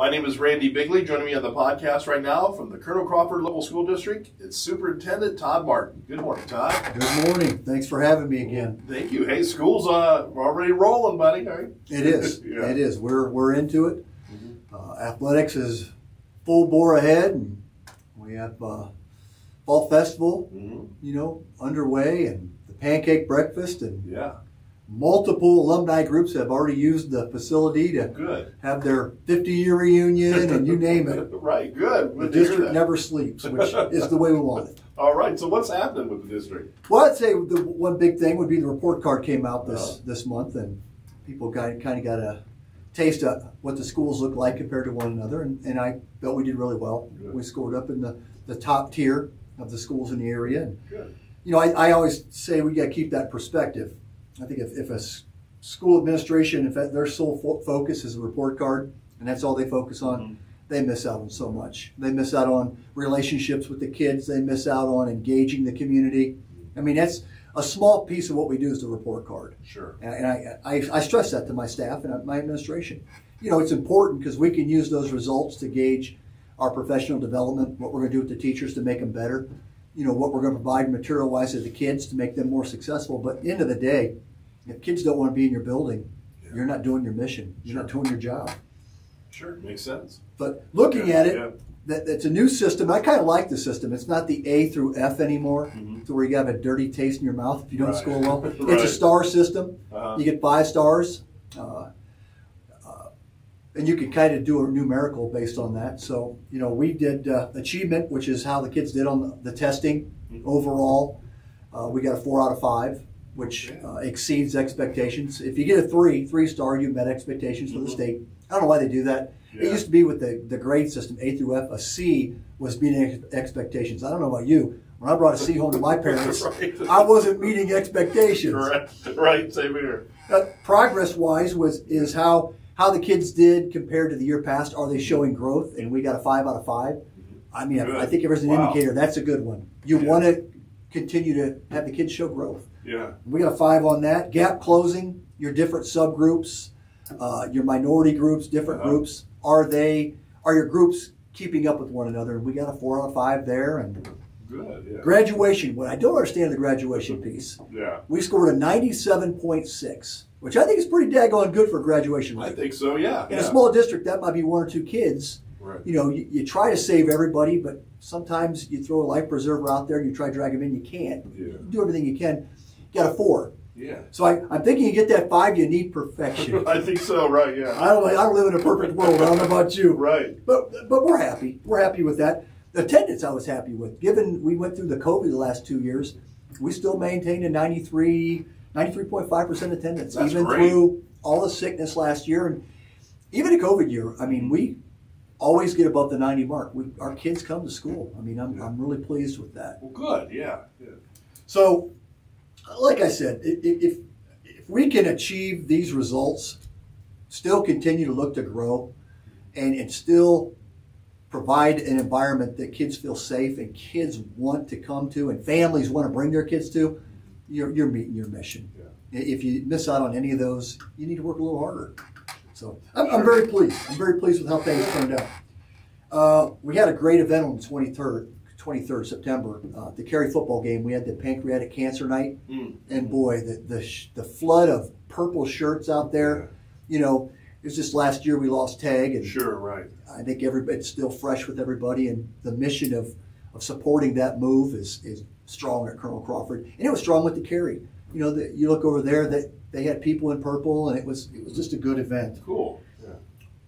My name is Randy Bigley. Joining me on the podcast right now from the Colonel Crawford Local School District, it's Superintendent Todd Martin. Good morning, Todd. Good morning. Thanks for having me again. Thank you. Hey, school's uh, already rolling, buddy. Right? It is. Yeah. It is. We're we're into it. Uh, athletics is full bore ahead, and we have uh, fall festival, Mhm. you know, underway, and the pancake breakfast, and Yeah, multiple alumni groups have already used the facility to good. have their 50 year reunion, and you name it. Right, good. The Good to district never sleeps, which is the way we want it. All right, so what's happening with the district? Well, I'd say the one big thing would be the report card came out this this month, and people got kind of got a taste of what the schools look like compared to one another, and, and I felt we did really well. Good. We scored up in the, the top tier of the schools in the area, and you know I, I always say we got to keep that perspective. I think if, if a school administration, if their sole fo- focus is a report card, and that's all they focus on, Mhm. they miss out on so much. They miss out on relationships with the kids. They miss out on engaging the community. I mean, that's a small piece of what we do is the report card. Sure. And and I, I, I stress that to my staff and my administration. You know, it's important because we can use those results to gauge our professional development, what we're going to do with the teachers to make them better, you know, what we're going to provide material wise to the kids to make them more successful. But at the end of the day, if kids don't want to be in your building, Yeah. you're not doing your mission, you're not doing your job. Sure, makes sense. But looking Yeah, at it, yeah. that, that's a new system. I kind of like the system. It's not the A through F anymore, Mhm. to where you have a dirty taste in your mouth if you don't Right. score well. It's a star system. Uh-huh. You get five stars, uh, uh, and you can kind of do a numerical based on that. So you know, we did uh, achievement, which is how the kids did on the, the testing Mhm. overall. Uh, we got a four out of five, which uh, exceeds expectations. If you get a three, three star, you met expectations for the Mhm. state. I don't know why they do that. It used to be with the, the grade system, A through F, a C was meeting ex- expectations. I don't know about you. When I brought a C home to my parents, Right. I wasn't meeting expectations. Correct. Right, same here. Uh, progress wise was is how how the kids did compared to the year past. Are they showing growth? And we got a five out of five. I mean, Good. I think if there's an Wow. indicator, that's a good one. You Yeah. want to continue to have the kids show growth. Yeah. We got a five on that. Gap closing, your different subgroups, uh, your minority groups, different Uh-huh. groups. Are they are your groups keeping up with one another? And we got a four out of five there. And Good. Yeah. graduation. What I don't understand the graduation piece. Yeah. We scored a ninety-seven point six, which I think is pretty daggone good for a graduation I think so. Yeah. In yeah. a small district, that might be one or two kids. Right. You know, you, you try to save everybody, but sometimes you throw a life preserver out there and you try to drag them in. You can't. Yeah. You do everything you can. You got a four. Yeah. So I, I'm thinking you get that five, you need perfection. I think so. Right. Yeah. I don't, I don't live in a perfect world. I don't know about you. Right. But but we're happy. We're happy with that. The attendance I was happy with. Given we went through the COVID the last two years, we still maintained a 93, 93.5% attendance, That's even great. through all the sickness last year. And even a COVID year, I mean, we always get above the 90 mark. We, our kids come to school. I mean, I'm, I'm really pleased with that. Well, good. Yeah. Yeah. So, like I said, if if we can achieve these results, still continue to look to grow, and and still provide an environment that kids feel safe and kids want to come to, and families want to bring their kids to, you're you're meeting your mission. Yeah. If you miss out on any of those, you need to work a little harder. So I'm, I'm very pleased. I'm very pleased with how things turned out. Uh, we had a great event on the 23rd, 23rd September, uh, the Carey football game. We had the pancreatic cancer night, Mm. and boy, the the, sh- the flood of purple shirts out there. You know, it was just last year we lost Tag, and Sure. Right. I think everybody's still fresh with everybody, and the mission of of supporting that move is is strong at Colonel Crawford, and it was strong with the Carey. You know, the, you look over there that they had people in purple, and it was it was just a good event. Cool. Yeah.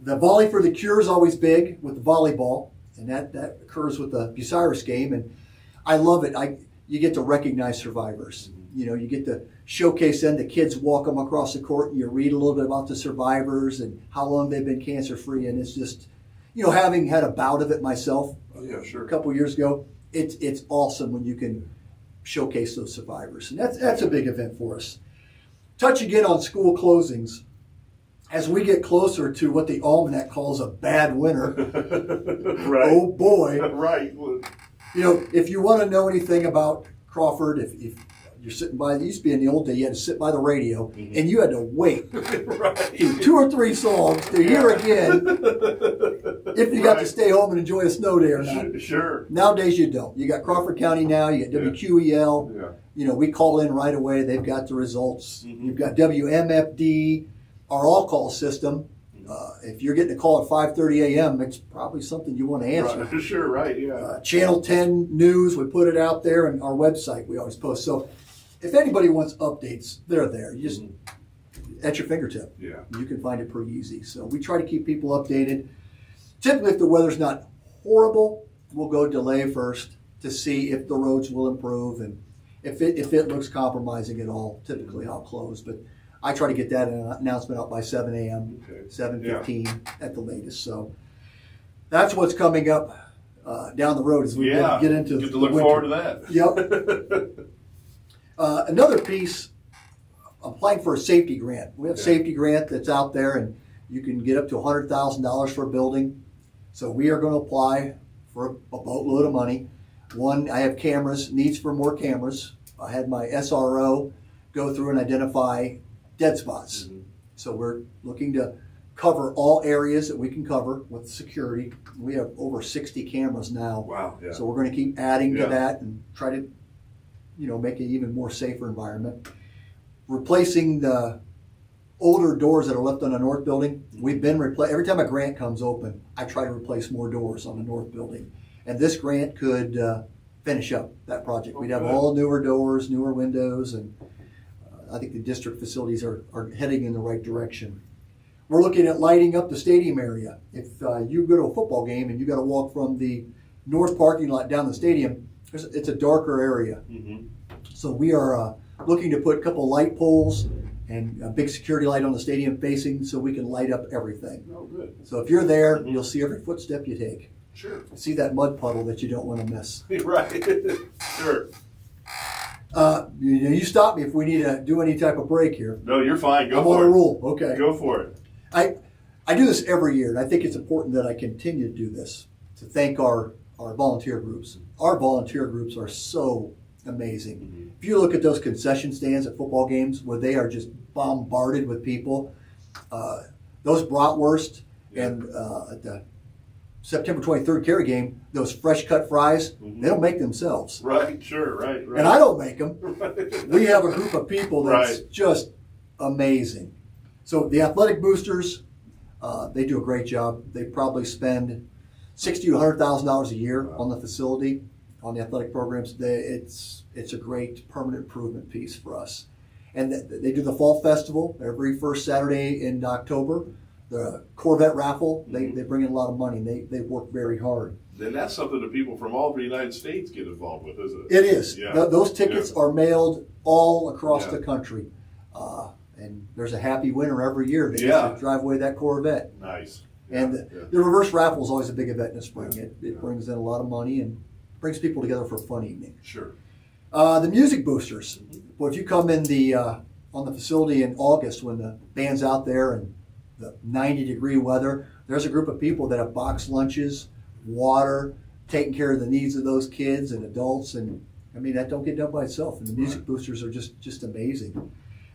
The volley for the cure is always big with the volleyball, and that, that occurs with the Bucyrus game. And I love it. I you get to recognize survivors. You know, you get to showcase them. The kids walk them across the court, and you read a little bit about the survivors and how long they've been cancer free. And it's just, you know, having had a bout of it myself Oh, yeah. Sure. a couple years ago, it's it's awesome when you can showcase those survivors, and that's that's a big event for us. Touch again on school closings. As we get closer to what the almanac calls a bad winter, right. oh boy, Right. You know, if you want to know anything about Crawford, if, if You're sitting by. It used to be in the old day. You had to sit by the radio, Mhm. and you had to wait right. two or three songs to hear again if you got to stay home and enjoy a snow day or not. Sure. Nowadays, you don't. You got Crawford County now. You got WQEL. Yeah. You know, we call in right away. They've got the results. Mhm. You've got WMFD, our all-call system. Uh, if you're getting a call at 5:30 a.m., it's probably something you want to answer. Right. Sure. Right. Yeah. Uh, Channel 10 News, we put it out there, and our website we always post. So, if anybody wants updates, they're there. You just Mhm. at your fingertip. Yeah. You can find it pretty easy. So we try to keep people updated. Typically, if the weather's not horrible, we'll go delay first to see if the roads will improve and if it if it looks compromising at all. Typically, I'll close, but I try to get that announcement out by 7 a.m. Okay. 7:15 at the latest. So that's what's coming up uh, down the road as we yeah. get, get into Get to look winter. forward to that. Yep. Uh, another piece, applying for a safety grant. We have a Yeah. safety grant that's out there, and you can get up to $100,000 for a building. So we are going to apply for a boatload of money. One, I have cameras, needs for more cameras. I had my SRO go through and identify dead spots. Mhm. So we're looking to cover all areas that we can cover with security. We have over 60 cameras now. Wow. Yeah. So we're going to keep adding Yeah. to that and try to, you know, make it even more safer environment. Replacing the older doors that are left on the north building. We've been repla every time a grant comes open, I try to replace more doors on the north building, and this grant could uh, finish up that project. We'd have all newer doors, newer windows, and I think the district facilities are, are heading in the right direction. We're looking at lighting up the stadium area. If uh, you go to a football game and you got to walk from the north parking lot down the stadium, it's a darker area. hmm So we are uh, looking to put a couple light poles and a big security light on the stadium facing so we can light up everything. Oh, good. So if you're there, Mhm. you'll see every footstep you take. Sure. See that mud puddle that you don't want to miss. right. sure. Uh, you, you stop me if we need to do any type of break here. No, you're fine. Go I'm on for a it. rule. Okay. Go for it. I, I do this every year, and I think it's important that I continue to do this to thank our, our volunteer groups. Our volunteer groups are so amazing. Mhm. If you look at those concession stands at football games where they are just bombarded with people, uh, those bratwurst and uh, the September 23rd Carey game, those fresh cut fries, Mhm. they don't make themselves. Right. Sure. Right. Right. And I don't make them. Right. We have a group of people that's Right. just amazing. So the athletic boosters, uh, they do a great job. They probably spend sixty to hundred thousand dollars a year Wow. on the facility, on the athletic programs. They, it's it's a great permanent improvement piece for us. And th- they do the fall festival every first Saturday in October. The Corvette raffle, they, Mhm. they bring in a lot of money. They, they work very hard. Then that's something that people from all over the United States get involved with, isn't it? It is. Yeah. Th- those tickets are mailed all across Yeah. the country. Uh, and there's a happy winner every year that Yeah. drive away that Corvette. Nice. And the, yeah. the reverse raffle is always a big event in the spring. It, it Yeah. brings in a lot of money and brings people together for a fun evening. Sure. Uh, the music boosters. Well, if you come in the uh, on the facility in August when the band's out there and the 90 degree weather, there's a group of people that have box lunches, water, taking care of the needs of those kids and adults, and I mean that don't get done by itself. And the music boosters are just just amazing.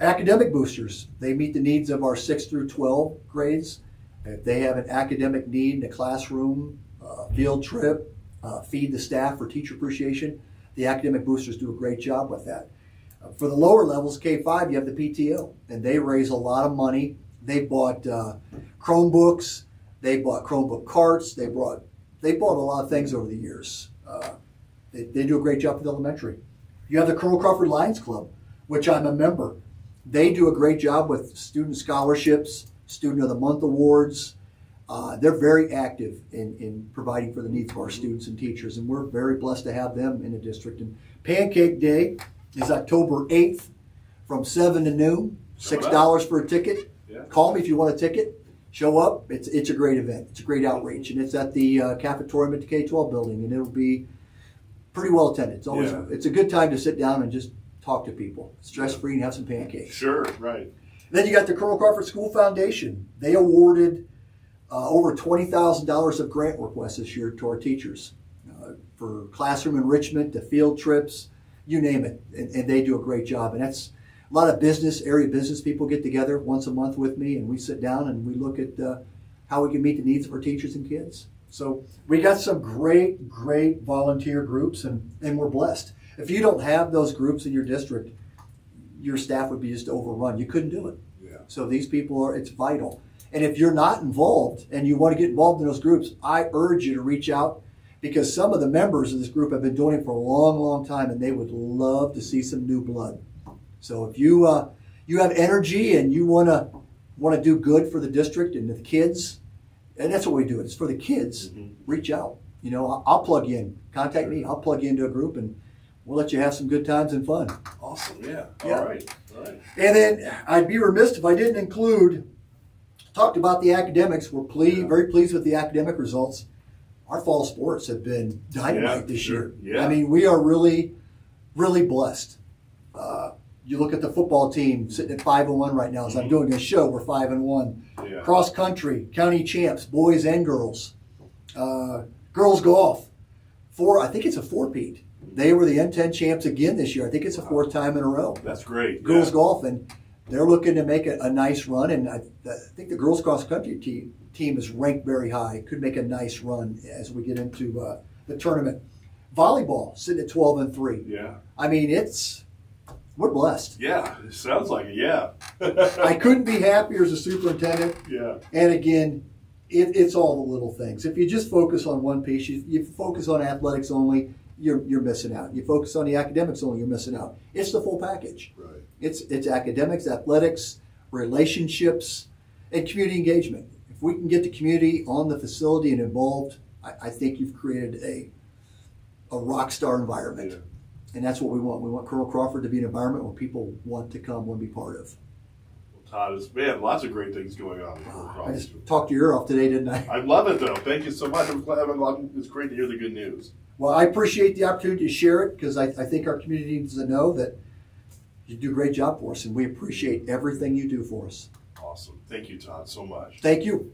Academic boosters. They meet the needs of our 6 through 12 grades. If they have an academic need in a classroom, uh, field trip, uh, feed the staff for teacher appreciation, the academic boosters do a great job with that. Uh, for the lower levels, K5, you have the PTO, and they raise a lot of money. They bought uh, Chromebooks, they bought Chromebook carts, they brought they bought a lot of things over the years. Uh, they, they do a great job with elementary. You have the Colonel Crawford Lions Club, which I'm a member. They do a great job with student scholarships, Student of the Month awards. Uh, they're very active in, in providing for the needs of our students and teachers, and we're very blessed to have them in the district. And Pancake Day is October 8th from 7 to noon, $6 for a ticket. Yeah. Call me if you want a ticket. Show up. It's, it's a great event. It's a great outreach, and it's at the uh, cafetorium at the K-12 building, and it'll be pretty well attended. It's always Yeah. it's a good time to sit down and just talk to people, stress free, and have some pancakes. Sure. Right. Then you got the Colonel Crawford School Foundation. They awarded uh, over twenty thousand dollars of grant requests this year to our teachers uh, for classroom enrichment, to field trips, you name it, and, and they do a great job. And that's a lot of business area business people get together once a month with me, and we sit down and we look at uh, how we can meet the needs of our teachers and kids. So we got some great, great volunteer groups, and, and we're blessed. If you don't have those groups in your district, your staff would be just overrun. You couldn't do it. Yeah. So these people are, it's vital. And if you're not involved and you want to get involved in those groups, I urge you to reach out because some of the members of this group have been doing it for a long, long time and they would love to see some new blood. So if you, uh, you have energy and you want to want to do good for the district and the kids, and that's what we do. It's for the kids. Mhm. Reach out. You know, I'll, I'll plug you in. Contact me. I'll plug you into a group, and we'll let you have some good times and fun. Awesome. Yeah. Yeah. All right. All right. And then I'd be remiss if I didn't include. Talked about the academics. We're pleased, Yeah. very pleased with the academic results. Our fall sports have been dynamite Yeah, this sure. year. Yeah. I mean, we are really, really blessed. Uh, you look at the football team sitting at five and one right now. As I'm Mhm. doing this show, we're five and one. Yeah. Cross country, county champs, boys and girls. Uh, girls golf, four. I think it's a four-peat. They were the N10 champs again this year. I think it's a fourth time in a row. That's great. Girls yeah. golf, and they're looking to make a, a nice run. And I, I think the girls cross country team team is ranked very high. Could make a nice run as we get into uh, the tournament. Volleyball sitting at 12 and three. Yeah. I mean, it's we're blessed. Yeah. It sounds like it. Yeah. I couldn't be happier as a superintendent. Yeah. And again, it, it's all the little things. If you just focus on one piece, you, you focus on athletics only, you're, you're missing out. You focus on the academics only, you're missing out. It's the full package. Right. It's, it's academics, athletics, relationships, and community engagement. If we can get the community on the facility and involved, I, I think you've created a, a rock star environment. Yeah. And that's what we want. We want Colonel Crawford to be an environment where people want to come, want to be part of. Well, Todd, it's man, lots of great things going on. in ah, I just talked your ear off today, didn't I? I love it though. Thank you so much. I'm glad. I'm it's great to hear the good news. Well, I appreciate the opportunity to share it because I, I think our community needs to know that you do a great job for us, and we appreciate everything you do for us. Awesome. Thank you, Todd, so much. Thank you.